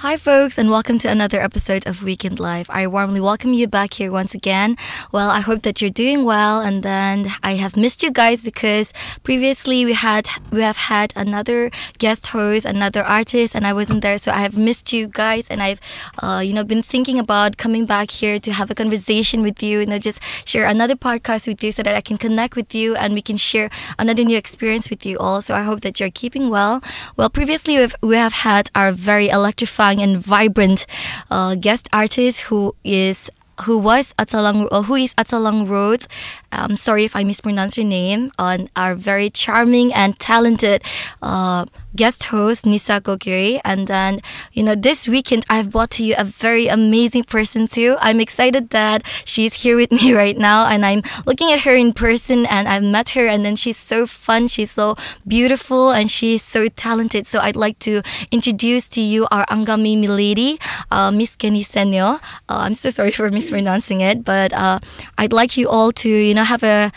Hi, folks, and welcome to another episode of Weekend Live. I warmly welcome you back here once again. Well, I hope that you're doing well, and then I have missed you guys because previously we had we have had another guest host, another artist, and I wasn't there, so I have missed you guys, and I've uh, you know been thinking about coming back here to have a conversation with you, you know, just share another podcast with you so that I can connect with you and we can share another new experience with you all. So I hope that you're keeping well. Well, previously we've, we have had our very electrifying and vibrant uh, guest artist who is who was Atalang, uh, who is Atalang Rhodes. I'm sorry if I mispronounce your name. On our very charming and talented uh, guest host Nisa Kokiri. And then, you know, this weekend I've brought to you a very amazing person too. I'm excited that she's here with me right now, and I'm looking at her in person, and I've met her, and then she's so fun, she's so beautiful, and she's so talented. So I'd like to introduce to you our Angami milady, uh, Miss Kenny Senyo. Uh, I'm so sorry for mispronouncing it, but uh, I'd like you all to, you know, have a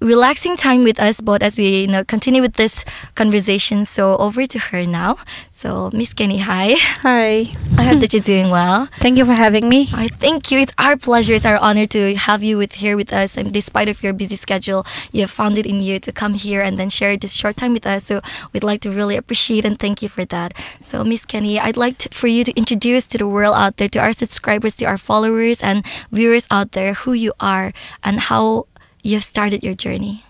relaxing time with us both as we you know continue with this conversation. So over to her now. So Miss Kenny, hi. Hi. I hope that you're doing well. Thank you for having me. I thank you. It's our pleasure. It's our honor to have you with here with us. And despite of your busy schedule, you have found it in you to come here and then share this short time with us. So we'd like to really appreciate and thank you for that. So Miss Kenny, I'd like to, for you to introduce to the world out there, to our subscribers, to our followers and viewers out there, who you are and how you've started your journey.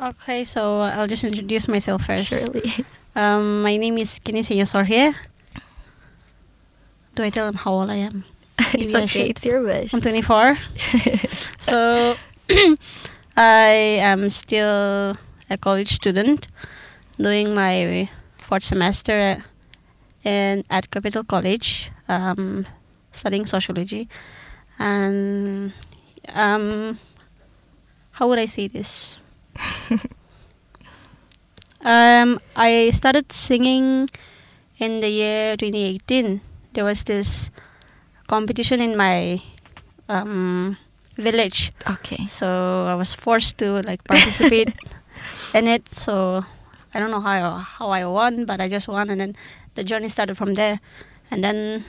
Okay, so I'll just introduce myself first. Surely. Um, my name is Keneisenuo Sorhie. Do I tell them how old I am? it's Maybe I okay. It's your wish. I'm 24. so I am still a college student doing my fourth semester in at Capital College, um, studying sociology, and um, how would I say this? um, I started singing in the year 2018. There was this competition in my um, village, Okay. so I was forced to like participate in it. So I don't know how how I won, but I just won, and then the journey started from there. And then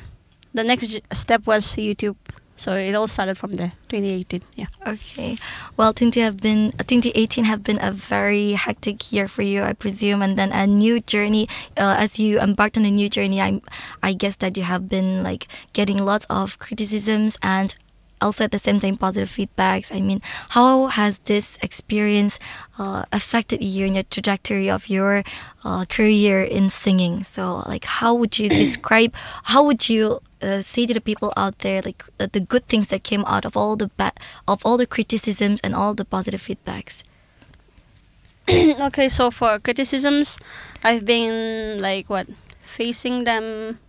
the next j- step was YouTube. So it all started from there, 2018. Yeah. Okay. Well, 20 have been 2018 have been a very hectic year for you, I presume, and then a new journey. Uh, as you embarked on a new journey, I, I guess that you have been like getting lots of criticisms and also at the same time positive feedbacks. I mean, how has this experience uh, affected you in your trajectory of your uh, career in singing? So, like, how would you describe? How would you uh, say to the people out there, like, uh, the good things that came out of all the bad, of all the criticisms and all the positive feedbacks? okay, so for criticisms, I've been like what facing them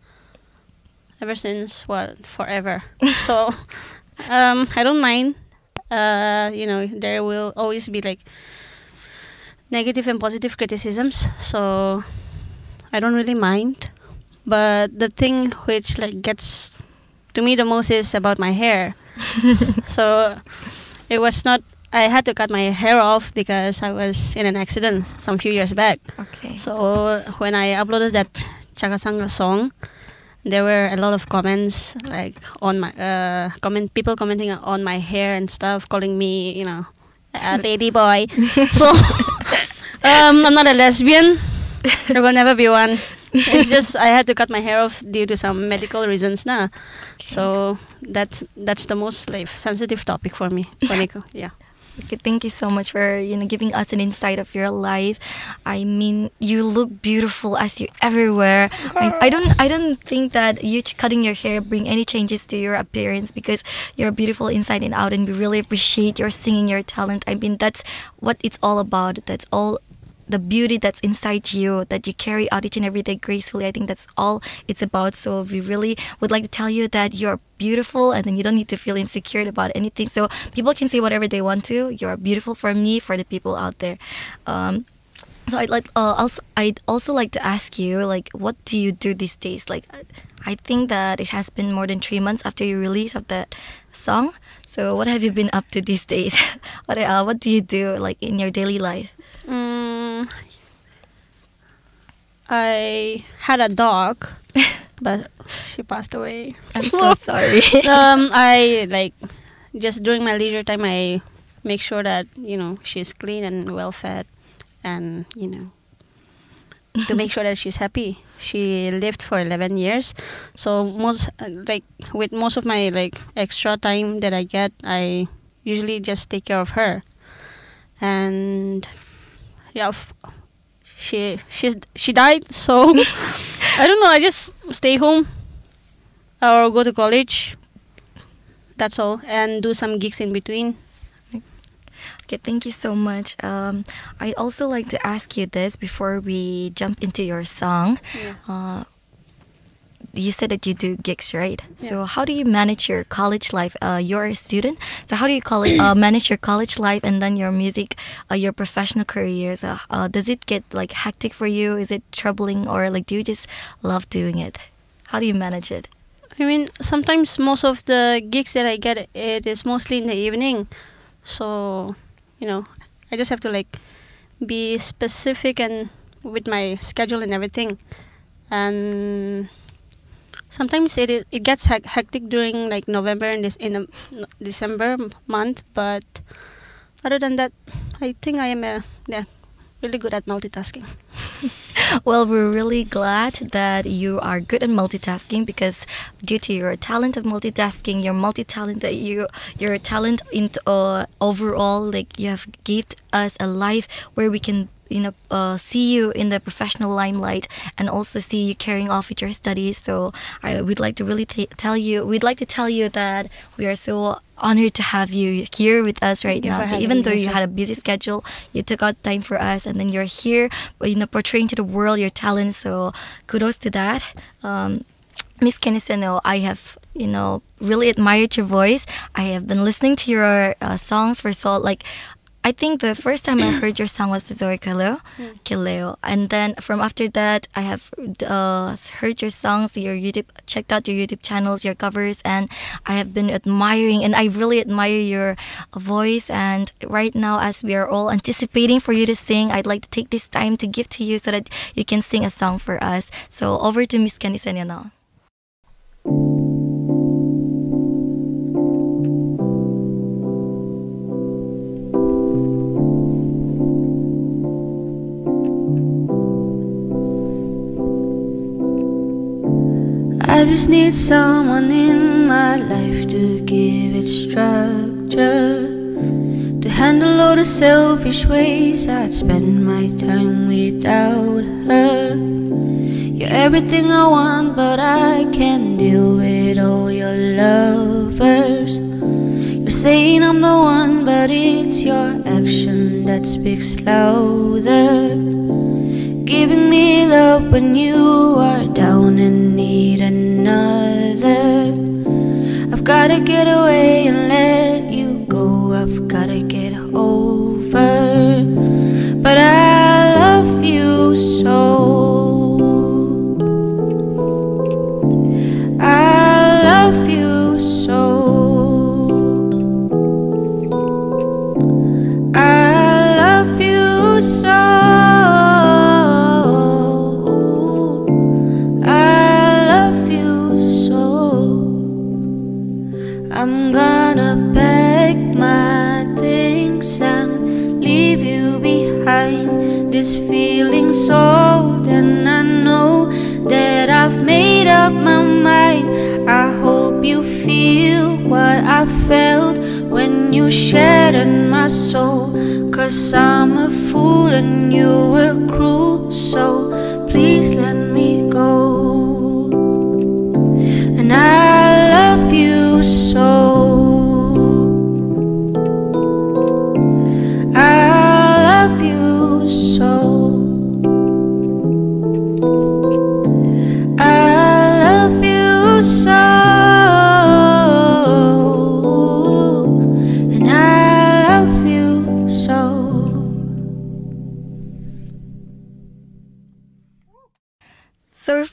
ever since what forever. so um, I don't mind. Uh, you know, there will always be like negative and positive criticisms. So I don't really mind. But the thing which like gets to me the most is about my hair. so it was not. I had to cut my hair off because I was in an accident some few years back. Okay. So when I uploaded that Chakhesang song, there were a lot of comments like on my uh, comment people commenting on my hair and stuff, calling me you know a lady boy. so um, I'm not a lesbian. I will never be one. It's just I had to cut my hair off due to some medical reasons now. So that's that's the most like sensitive topic for me. Koniko. Yeah. Okay, thank you so much for you know giving us an insight of your life. I mean, you look beautiful as you everywhere. I, I don't I don't think that you cutting your hair bring any changes to your appearance because you're beautiful inside and out, and we really appreciate your singing, your talent. I mean, that's what it's all about. That's all the beauty that's inside you that you carry out each and every day gracefully. I think that's all it's about. So we really would like to tell you that you're beautiful and then you don't need to feel insecure about anything. So people can say whatever they want to. You're beautiful for me, for the people out there. Um, so I'd like uh, also I'd also like to ask you like what do you do these days? Like I think that it has been more than three months after you release of that song. So what have you been up to these days? what uh, what do you do like in your daily life? Mm, I had a dog but she passed away. I'm so sorry. um, I like just during my leisure time, I make sure that you know she's clean and well fed, and you know to make sure that she's happy. She lived for 11 years, so most like with most of my like extra time that I get, I usually just take care of her, and yeah, she she's she died. So I don't know. I just stay home or go to college. That's all, and do some gigs in between. Okay, thank you so much. Um, I'd also like to ask you this before we jump into your song. Yeah. Uh, you said that you do gigs, right? So how do you manage your college life? Uh, you're a student, so how do you call it? Uh, manage your college life and then your music, uh, your professional career. So, uh, does it get like hectic for you? Is it troubling, or like do you just love doing it? How do you manage it? I mean, sometimes most of the gigs that I get, it is mostly in the evening. So, you know, I just have to like be specific and with my schedule and everything. And sometimes it it gets hectic during like November and this in a, December month. But other than that, I think I am a yeah really good at multitasking. Well, we're really glad that you are good at multitasking because due to your talent of multitasking, your multi-talent that you your talent into uh, overall, like you have gave us a life where we can you know uh, see you in the professional limelight and also see you carrying off with your studies. So I would like to really t- tell you, we'd like to tell you that we are so honored to have you here with us right now. So even though you had a busy schedule, you took out time for us, and then you're here, you know, portraying to the world your talent. So kudos to that. Um, Miss Keneisenuo, I have, you know, really admired your voice. I have been listening to your uh, songs for so like. I think the first time I heard your song was the Zoe Kaleo, Kileo, and then from after that I have uh, heard your songs, your YouTube, checked out your YouTube channels, your covers, and I have been admiring, and I really admire your voice. And right now, as we are all anticipating for you to sing, I'd like to take this time to give to you so that you can sing a song for us. So over to Miss Keneisenuo now. I just need someone in my life to give it structure. To handle all the selfish ways I'd spend my time without her. You're everything I want, but I can't deal with all your lovers. You're saying I'm the one, but it's your action that speaks louder. Giving me love when you are down and need another. I've gotta get away and let you go. I've gotta get over. But I love you so.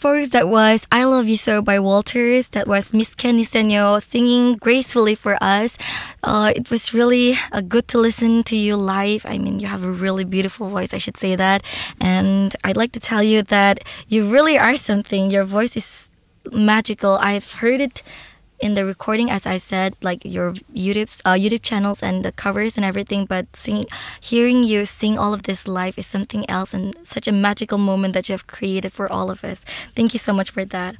Folks, that was I Love You So by Walters. That was Miss Kenny Senyo singing gracefully for us. Uh, it was really uh, good to listen to you live. I mean, you have a really beautiful voice, I should say that. And I'd like to tell you that you really are something. Your voice is magical. I've heard it in the recording, as I said, like your YouTube's uh, YouTube channels and the covers and everything. But seeing hearing you sing all of this live is something else, and such a magical moment that you have created for all of us. Thank you so much for that.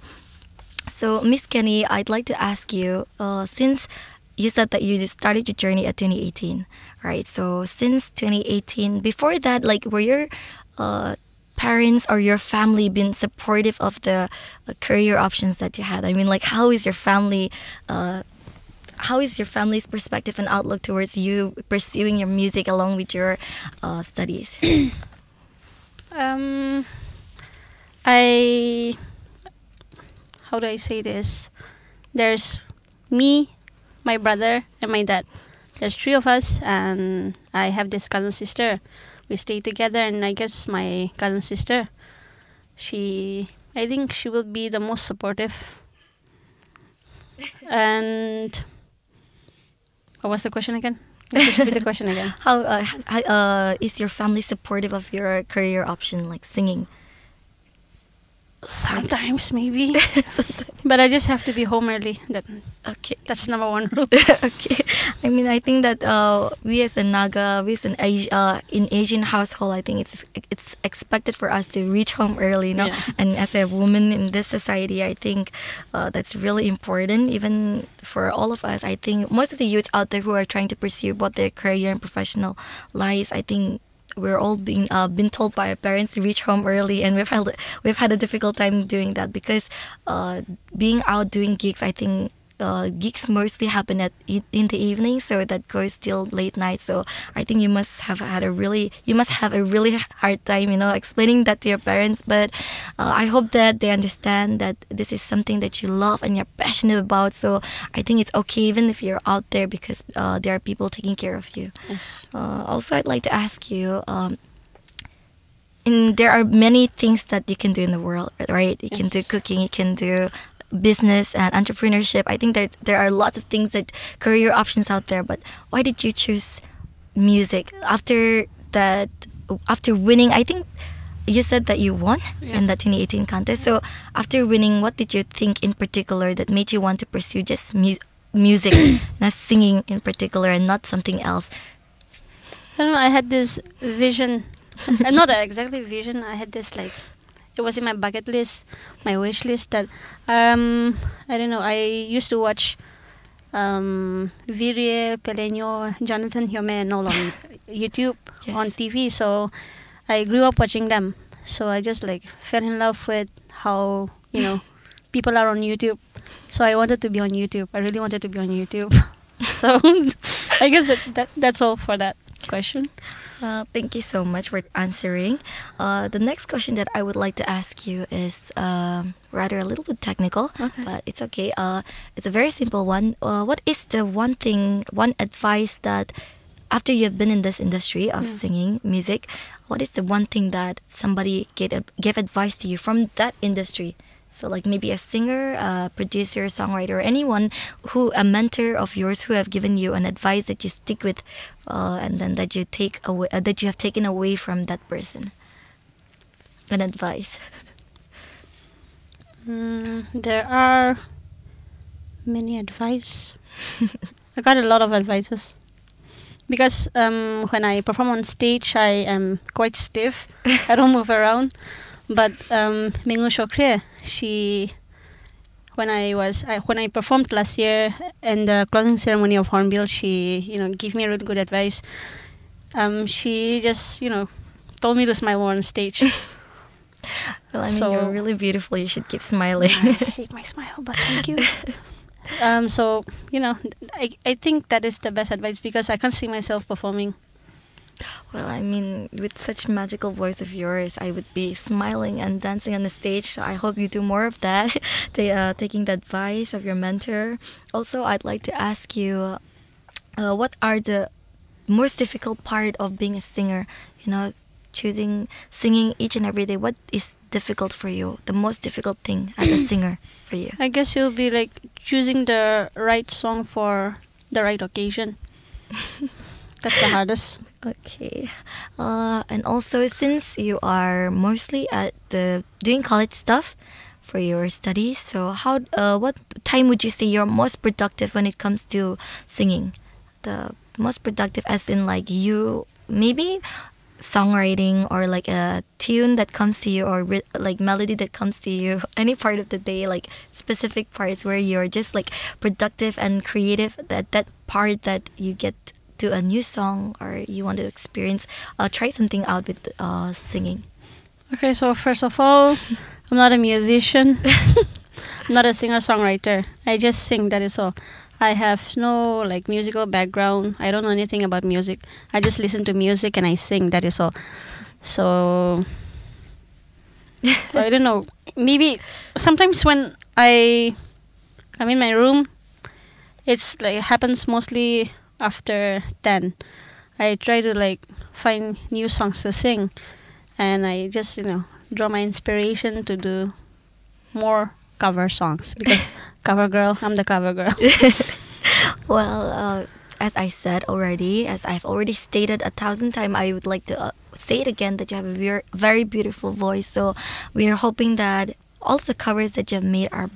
So, Miss Kenny, I'd like to ask you, uh, since you said that you started your journey at 2018, right? So, since 2018, before that, like, were your uh, parents or your family been supportive of the uh, career options that you had? I mean, like, how is your family? Uh, how is your family's perspective and outlook towards you pursuing your music along with your uh, studies? Um, I how do I say this? There's me, my brother, and my dad. There's three of us, and I have this cousin sister. We stay together, and I guess my cousin sister, she, I think she will be the most supportive. And what was the question again? The question again? How uh, how, uh, is your family supportive of your career option, like singing? Sometimes maybe, but I just have to be home early. That Okay. that's number one rule. okay. I mean, I think that uh, we as a Naga, we as an Asi- uh, in Asian household, I think it's it's expected for us to reach home early, you know. Yeah. And as a woman in this society, I think uh, that's really important, even for all of us. I think most of the youths out there who are trying to pursue both their career and professional lives, I think we're all being uh, been told by our parents to reach home early, and we've had we've had a difficult time doing that because uh, being out doing gigs, I think. Uh, gigs mostly happen at in the evening, so that goes till late night. So I think you must have had a really you must have a really hard time, you know, explaining that to your parents. But uh, I hope that they understand that this is something that you love and you're passionate about. So I think it's okay even if you're out there because uh, there are people taking care of you. Uh, also, I'd like to ask you. Um, in, there are many things that you can do in the world, right? You can do cooking, you can do business and entrepreneurship. I think that there are lots of things that career options out there. But why did you choose music after that? After winning, I think you said that you won in the 2018 contest. So after winning, what did you think in particular that made you want to pursue just mu- music, not singing in particular, and not something else? I don't know. I had this vision, uh, not exactly vision. I had this like, it was in my bucket list, my wish list. That um, I don't know. I used to watch um, Virie, Peleño, Jonathan Hume, and all on YouTube, Yes. on TV. So I grew up watching them. So I just like fell in love with how you know people are on YouTube. So I wanted to be on YouTube. I really wanted to be on YouTube. so I guess that, that that's all for that question. Uh, thank you so much for answering. Uh, the next question that I would like to ask you is um, rather a little bit technical, Okay. but it's okay. Uh, it's a very simple one. Uh, what is the one thing, one advice that after you've been in this industry of singing music, what is the one thing that somebody gave, give advice to you from that industry? So, like maybe a singer, a producer, songwriter, anyone who a mentor of yours who have given you an advice that you stick with, uh, and then that you take away, uh, that you have taken away from that person. An advice. Mm, there are many advice. I got a lot of advices because um, when I perform on stage, I am quite stiff. I don't move around. But um, Mengu Suokhrie, she, when I was I, when I performed last year in the closing ceremony of Hornbill, she you know gave me a really good advice. Um, she just you know told me to smile more on stage. Well, I mean, So- you're really beautiful. You should keep smiling. I hate my smile, but thank you. um, so you know, I I think that is the best advice because I can't see myself performing. Well, I mean, with such magical voice of yours, I would be smiling and dancing on the stage. So I hope you do more of that, ta- uh, taking the advice of your mentor. Also, I'd like to ask you, uh, what are the most difficult part of being a singer? You know, choosing singing each and every day. What is difficult for you? The most difficult thing as a singer for you? I guess you'll be like choosing the right song for the right occasion. That's the hardest. Okay. Uh, and also, since you are mostly at the doing college stuff, for your studies. So how uh, what time would you say you're most productive when it comes to singing? The most productive as in like you maybe songwriting or like a tune that comes to you or like melody that comes to you any part of the day like specific parts where you're just like productive and creative that that part that you get to a new song or you want to experience uh, try something out with uh, singing Okay, so first of all, I'm not a musician. I'm not a singer songwriter. I just sing. That is all. I have no like musical background. I don't know anything about music. I just listen to music and I sing. That is all. So I don't know. Maybe sometimes when I I'm in my room, it's like happens mostly after ten. I try to like find new songs to sing, and I just you know draw my inspiration to do more cover songs because cover girl. I'm the cover girl. Well, uh, as I said already, as I've already stated a thousand times, I would like to uh, say it again that you have a very, very beautiful voice. So we are hoping that all the covers that you have made are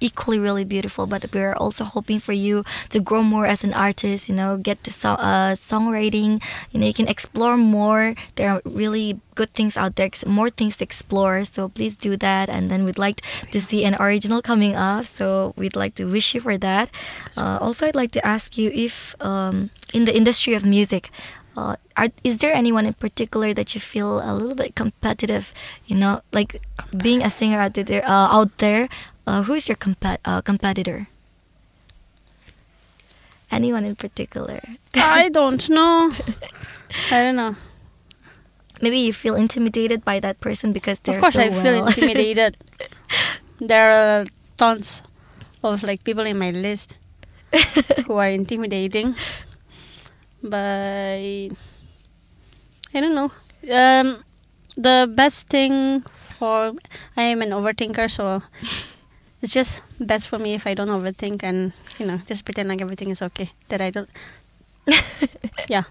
equally really beautiful but we're also hoping for you to grow more as an artist you know get to so- uh, songwriting you know you can explore more. There are really good things out there more things to explore so please do that. And then we'd like to see an original coming up so we'd like to wish you for that. Uh, also i'd like to ask you if um, in the industry of music uh, are, is there anyone in particular that you feel a little bit competitive you know like being a singer out there uh, out there uh, who's your compa- uh, competitor anyone in particular I don't know. I don't know. maybe you feel intimidated by that person because they're of course, so I feel intimidated. there are tons of like people in my list who are intimidating, but I don't know. Um, the best thing for I am an overthinker, so it's just best for me if I don't overthink and you know just pretend like everything is okay. That I don't. yeah.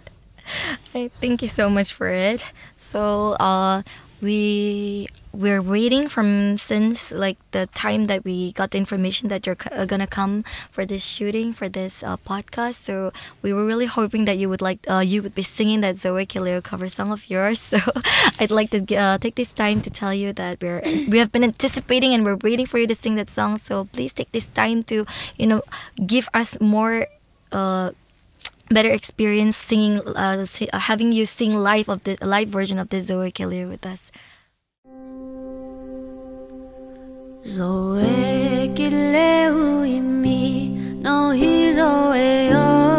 I Thank you so much for it. So, uh, we we're waiting from since like the time that we got the information that you're uh, gonna come for this shooting for this uh, podcast. So we were really hoping that you would like uh, you would be singing that Zoe Kileo cover song of yours. So I'd like to uh, take this time to tell you that we're we have been anticipating and we're waiting for you to sing that song. So please take this time to you know give us more. Uh, better experience singing, uh, si- uh, having you sing live of the live version of the Zoe Kelly with us. Zoe kileu imi no hi zoe yo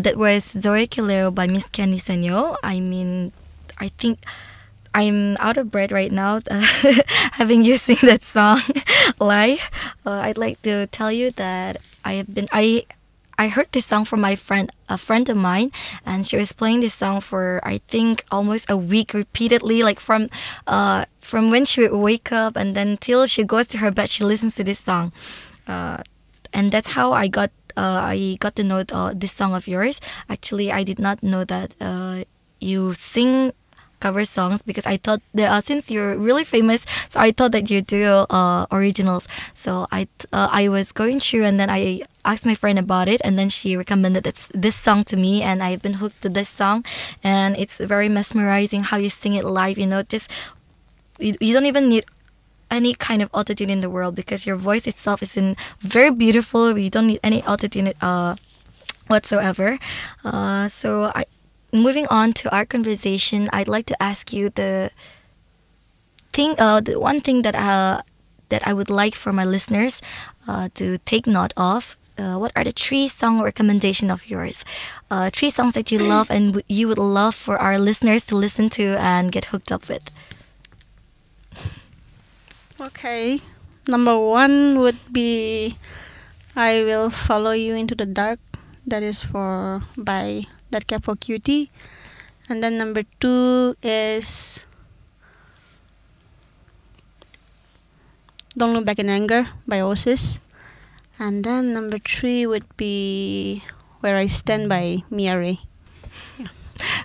that was Zoe Kileo by Miss Kenny Senyo. I mean, I think I'm out of breath right now, having you sing that song live. Uh, I'd like to tell you that I have been I. I heard this song from my friend, a friend of mine, and she was playing this song for I think almost a week repeatedly, like from, uh, from when she would wake up and then till she goes to her bed, she listens to this song. Uh, and that's how I got uh, I got to know uh, this song of yours. Actually, I did not know that uh, you sing cover songs because I thought that uh, since you're really famous, so I thought that you do uh, originals. So I uh, I was going through and then I asked my friend about it and then she recommended this this song to me and I've been hooked to this song and it's very mesmerizing how you sing it live. You know, just you, you don't even need any kind of autotune in the world because your voice itself is in very beautiful. You don't need any autotune uh, whatsoever. Uh, so I, moving on to our conversation, I'd like to ask you the thing, uh, the one thing that uh, that I would like for my listeners uh, to take note of. Uh, what are the three song recommendation of yours? Uh, three songs that you love and you would love for our listeners to listen to and get hooked up with. Okay. Number one would be I will follow you into the dark. That is for by Death Cab for Cutie. And then number two is Don't Look Back in Anger by Oasis. And then number three would be Where I Stand by Mia Ray.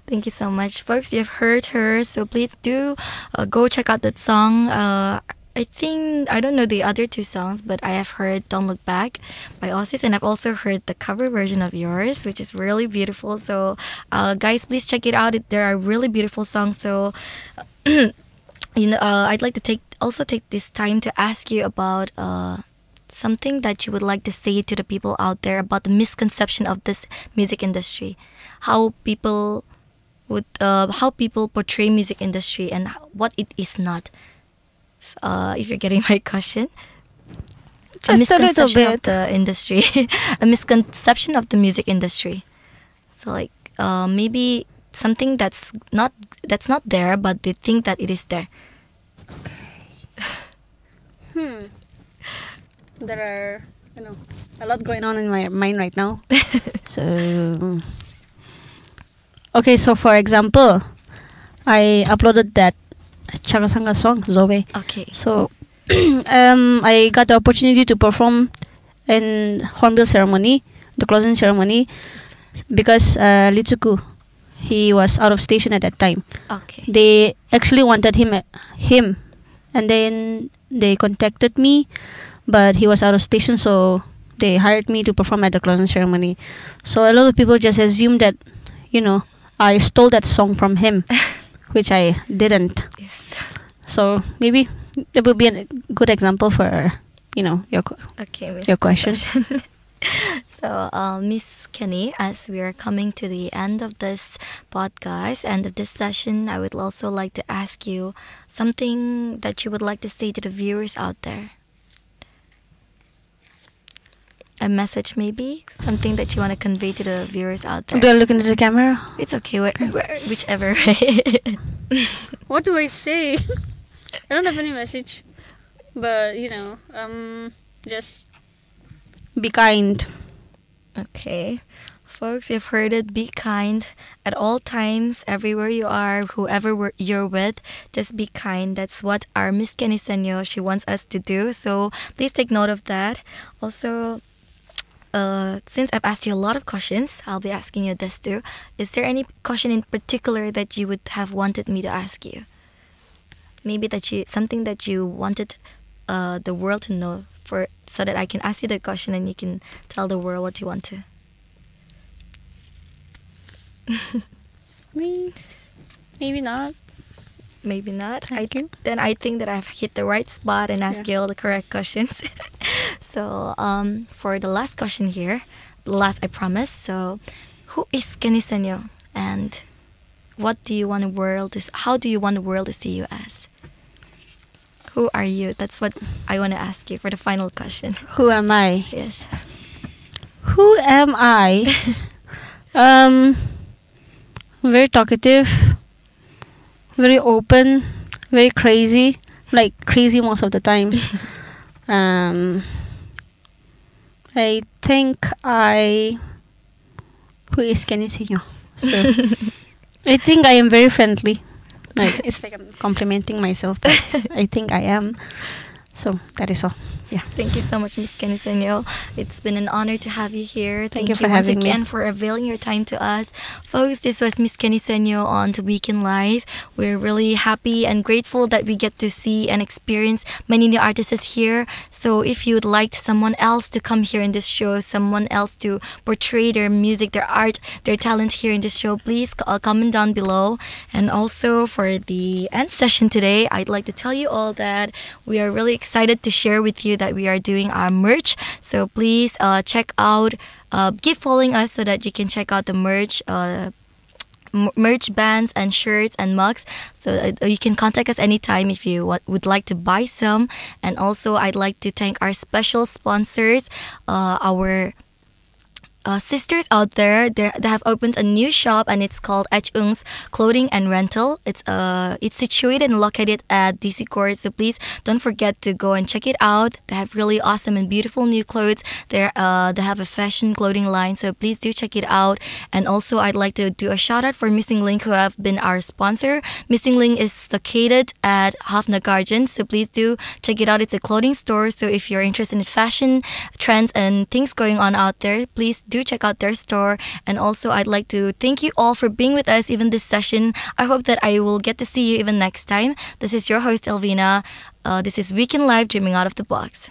Thank you so much, folks. You've heard her, so please do uh, go check out that song. Uh, I think I don't know the other two songs, but I have heard "Don't Look Back" by Oasis, and I've also heard the cover version of yours, which is really beautiful. So, uh, guys, please check it out. There are really beautiful songs. So, you know, uh, I'd like to take also take this time to ask you about uh, something that you would like to say to the people out there about the misconception of this music industry, how people would uh, how people portray music industry and what it is not. Uh, if you're getting my question, Just a misconception of bit. the industry, a misconception of the music industry. So like uh, maybe something that's not that's not there, but they think that it is there. Hmm. There are, you know, a lot going on in my mind right now. so, okay, so for example, I uploaded that Chakhesang song, Zoe. Okay. So, um, I got the opportunity to perform in Hornbill ceremony, the closing ceremony, because uh, Litsuku, he was out of station at that time Okay. they actually wanted him him and then they contacted me but he was out of station so they hired me to perform at the closing ceremony so a lot of people just assumed that you know i stole that song from him which i didn't Yes. so maybe it would be a good example for you know your Okay. Your question. so, uh, Miss Kenny, as we are coming to the end of this podcast, end of this session, I would also like to ask you something that you would like to say to the viewers out there. A message, maybe something that you want to convey to the viewers out there. do i look into the camera It's okay, wh- wh- whichever what do i say i don't have any message but you know um just be kind Okay. Folks, you've heard it. Be kind at all times, everywhere you are, whoever you're with. Just be kind. That's what our Miss Kenny Senyo, she wants us to do. So please take note of that. Also, uh, since I've asked you a lot of questions, I'll be asking you this too. Is there any question in particular that you would have wanted me to ask you? Maybe that you something that you wanted uh, the world to know for so that I can ask you the question and you can tell the world what you want to. Me, maybe not. Maybe not. Thank I, you. Then I think that I've hit the right spot and asked Yeah. you all the correct questions. so um, for the last question here, the last I promise. So, who is Kenny Senyo, and what do you want the world to? How do you want the world to see you as? Who are you? That's what I want to ask you for the final question. Who am I? Yes. Who am I? um, very talkative, very open, very crazy. Like crazy most of the times. um, I think I. Who is Kenny Senyo? So I think I am very friendly. Like it's like I'm complimenting myself, but I think I am. So that is all. Yeah. Thank you so much, Miss Kenny Senyo. It's been an honor to have you here. Thank you for once having me. again for availing your time to us. Folks, this was Miss Kenny Senyo on To Weekend Live. We're really happy and grateful that we get to see and experience many new artists here. So if you would like someone else to come here in this show, someone else to portray their music, their art, their talent here in this show, please uh, comment down below. And also for the end session today, I'd like to tell you all that we are really excited to share with you that we are doing our merch. So please uh, check out, uh, keep following us so that you can check out the merch. Uh, merch bands and shirts and mugs so uh, you can contact us anytime if you wa- would like to buy some and also i'd like to thank our special sponsors uh, our uh, sisters out there they have opened a new shop and it's called Ung's Clothing and Rental. It's uh it's situated and located at DC Court, so please don't forget to go and check it out. They have really awesome and beautiful new clothes. They uh they have a fashion clothing line, so please do check it out. And also I'd like to do a shout out for Missing Link who have been our sponsor. Missing Link is located at Hafnagarden, so please do check it out. It's a clothing store, so if you're interested in fashion trends and things going on out there, please do check out their store. And also, I'd like to thank you all for being with us even this session. I hope that I will get to see you even next time. This is your host, Elvina. Uh, this is Weekend Live Dreaming Out of the Box.